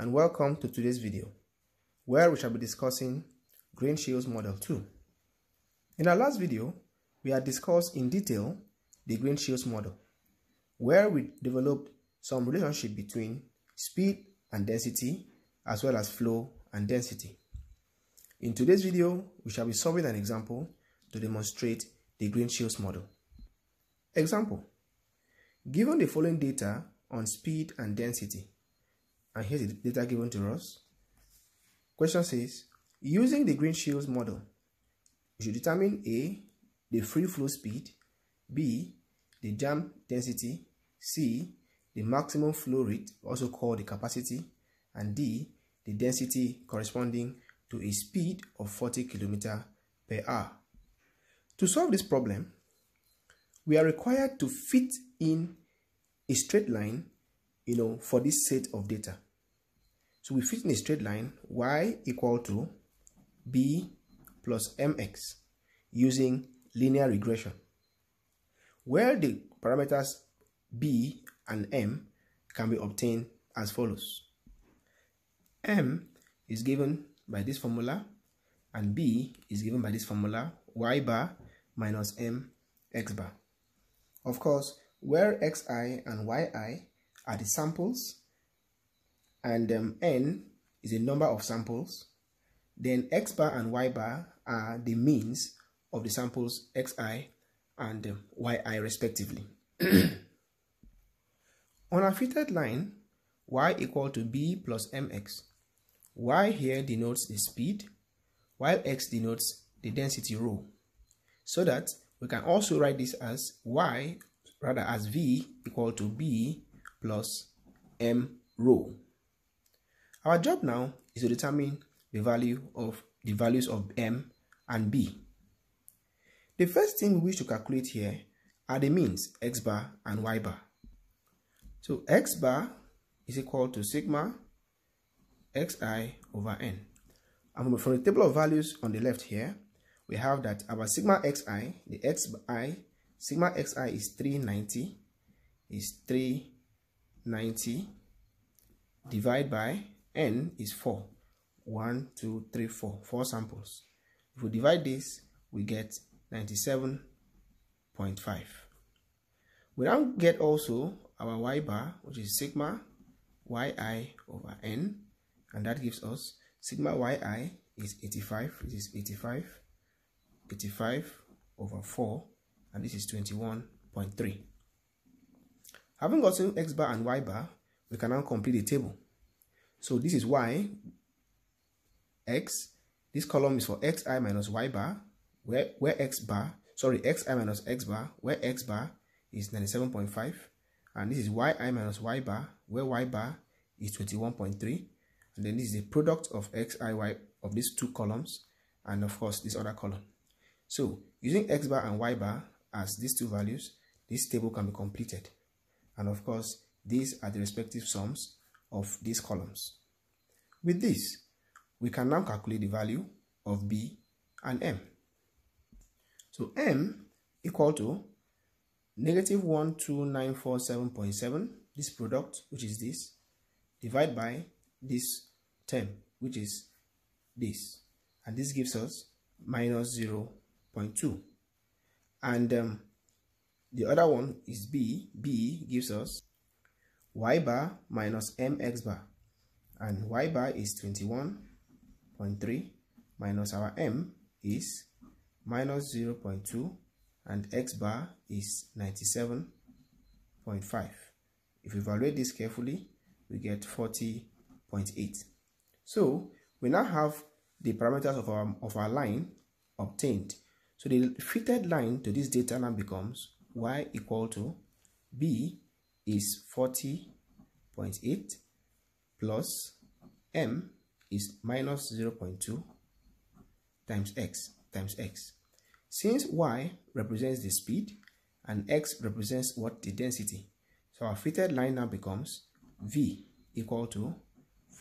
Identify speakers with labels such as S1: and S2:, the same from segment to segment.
S1: and welcome to today's video where we shall be discussing Greenshields Model 2. In our last video, we had discussed in detail the Greenshields model where we developed some relationship between speed and density as well as flow and density. In today's video, we shall be solving an example to demonstrate the Greenshields model. Example, given the following data on speed and density, and here's the data given to us. Question says, using the Greenshields model, you should determine A, the free flow speed, B, the jam density, C, the maximum flow rate, also called the capacity, and D, the density corresponding to a speed of 40 km per hour. To solve this problem, we are required to fit in a straight line, you know, for this set of data. So we fit in a straight line y equal to b plus mx using linear regression, where the parameters b and m can be obtained as follows. m is given by this formula and b is given by this formula y bar minus m x bar. Of course, where xi and yi are the samples and um, n is a number of samples, then x bar and y bar are the means of the samples xi and um, yi respectively. On a fitted line, y equal to b plus mx, y here denotes the speed, while x denotes the density rho, so that we can also write this as y, rather as v equal to b plus m rho. Our job now is to determine the value of the values of m and b. The first thing we wish to calculate here are the means x bar and y bar. So x bar is equal to sigma xi over n. And from the table of values on the left here, we have that our sigma xi, the xi, sigma xi is 390, is 390 divided by n is 4. 1, 2, 3, 4. 4 samples. If we divide this, we get 97.5. We now get also our y bar, which is sigma yi over n, and that gives us sigma yi is 85, This is 85, 85 over 4, and this is 21.3. Having gotten x bar and y bar, we can now complete the table. So this is y, x, this column is for xi minus y bar, where, where x bar, sorry, xi minus x bar, where x bar is 97.5, and this is yi minus y bar, where y bar is 21.3, and then this is the product of xi, y of these two columns, and of course this other column. So using x bar and y bar as these two values, this table can be completed. And of course, these are the respective sums of these columns. With this, we can now calculate the value of B and M. So M equal to negative 12947.7, this product, which is this, divided by this term, which is this. And this gives us minus 0.2. And um, the other one is B. B gives us y bar minus mx bar. And y bar is 21.3 minus our m is minus 0.2 and x bar is 97.5 if we evaluate this carefully we get 40.8 so we now have the parameters of our of our line obtained. So the fitted line to this data now becomes y equal to b is 40.8 plus m is minus 0.2 times x times x. Since y represents the speed and x represents what the density, so our fitted line now becomes v equal to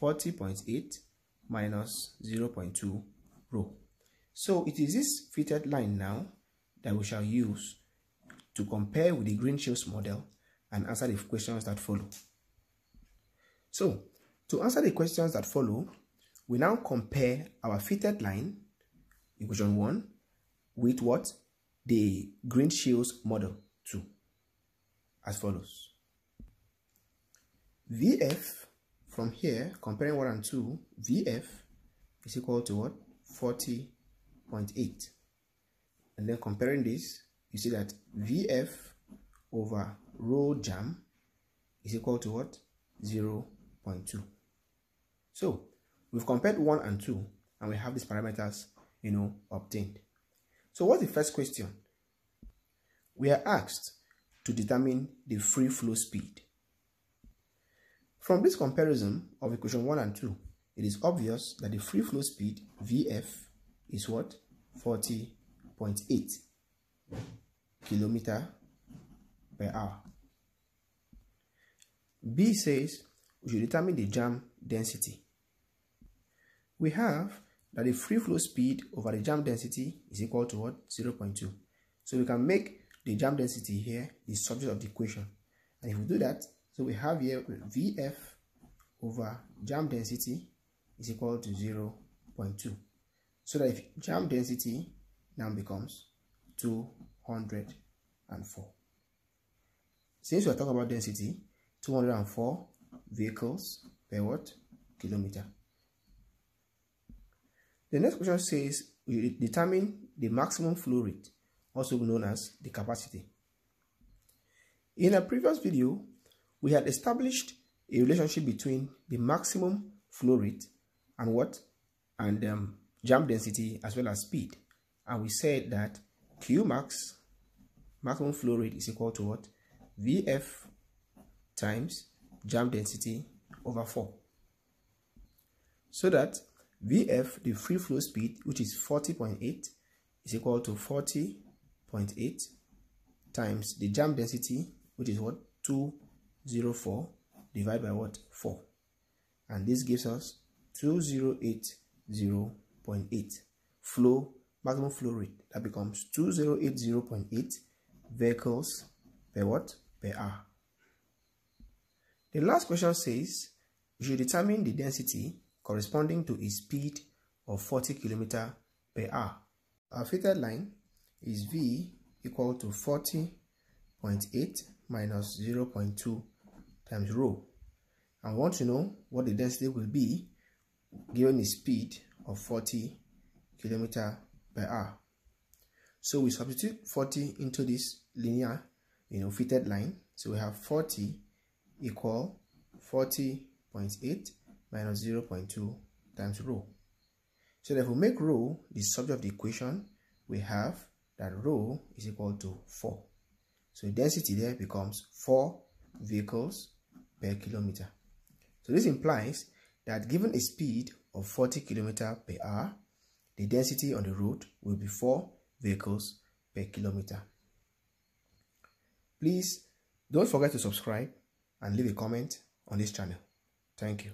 S1: 40.8 minus 0.2 rho. So it is this fitted line now that we shall use to compare with the Greenshields model and answer the questions that follow. So, To answer the questions that follow, we now compare our fitted line, equation 1, with what? The Greenshields model 2, as follows. VF, from here, comparing 1 and 2, VF is equal to what? 40.8. And then comparing this, you see that VF over rho jam is equal to what? 0 0.2. So we've compared 1 and 2 and we have these parameters, you know, obtained. So what's the first question? We are asked to determine the free flow speed. From this comparison of equation 1 and 2, it is obvious that the free flow speed Vf is what? 40.8 kilometer per hour. Ah. B says we should determine the jam density. We have that the free flow speed over the jam density is equal to what? 0.2. So we can make the jam density here the subject of the equation. And if we do that, so we have here Vf over jam density is equal to 0.2. So that if jam density now becomes 204. Since we're talking about density, 204 vehicles per what? Kilometer. The next question says we determine the maximum flow rate, also known as the capacity. In a previous video, we had established a relationship between the maximum flow rate and what? And um, jam density as well as speed. And we said that Q max, maximum flow rate is equal to what? VF times jam density over 4. So that Vf, the free flow speed, which is 40.8, is equal to 40.8 times the jam density, which is what? 204 divided by what? 4. And this gives us 2080.8 flow, maximum flow rate. That becomes 2080.8 vehicles per what? Per hour. The last question says we should determine the density corresponding to a speed of 40 km per hour. Our fitted line is V equal to 40.8 minus 0.2 times rho. I want to know what the density will be given a speed of 40 km per hour. So we substitute 40 into this linear, you know, fitted line. So we have 40 equal 40.8 minus 0.2 times rho. So if we make rho the subject of the equation, we have that rho is equal to 4. So density there becomes 4 vehicles per kilometer. So this implies that given a speed of 40 kilometer per hour, the density on the road will be 4 vehicles per kilometer. Please don't forget to subscribe and leave a comment on this channel. Thank you.